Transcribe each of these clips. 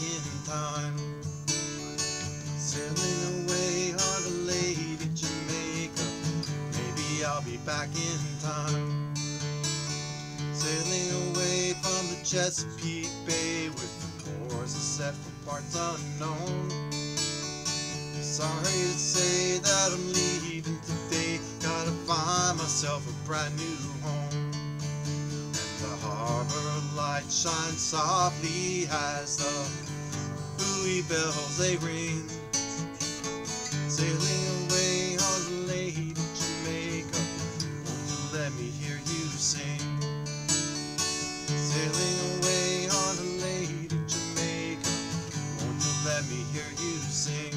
in time. Sailing away on a lady Jamaica. Maybe I'll be back in time. Sailing away from the Chesapeake Bay with the course set for parts unknown. Sorry to say that I'm leaving today. Gotta find myself a brand new home. Harbor light shines softly as the buoy bells they ring. Sailing away on Lady Jamaica. Won't you let me hear you sing? Sailing away on Lady Jamaica. Won't you let me hear you sing?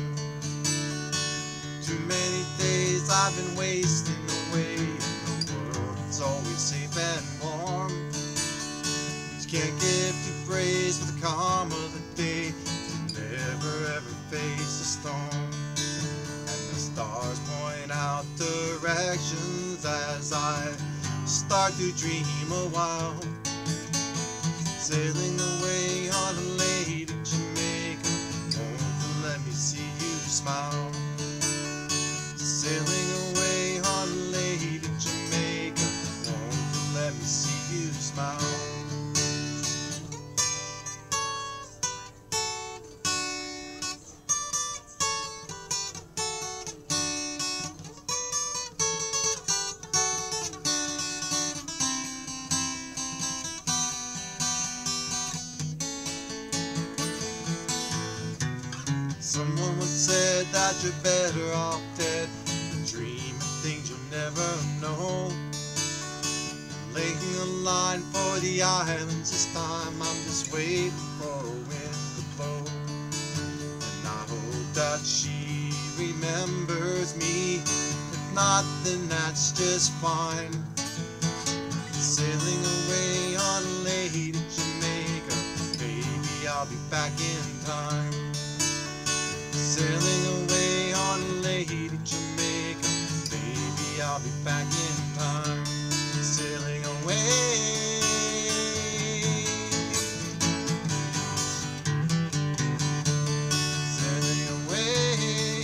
Too many days I've been wasting away in a world that's always safe and warm. Can't give you praise for the calm of the day. To never ever face a storm. And the stars point out directions as I start to dream a while. Sailing away said that you're better off dead than dreaming things you'll never know. Laying a line for the islands this time. I'm just waiting for a wind to blow. And I hope that she remembers me. If not, then that's just fine. Sailing away on a lady Jamaica. Maybe I'll be back in I'll be back in time. Sailing away. Sailing away.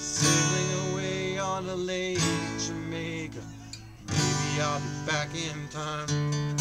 Sailing away on a lady Jamaica. Maybe I'll be back in time.